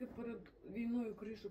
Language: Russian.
тільки перед війною кришу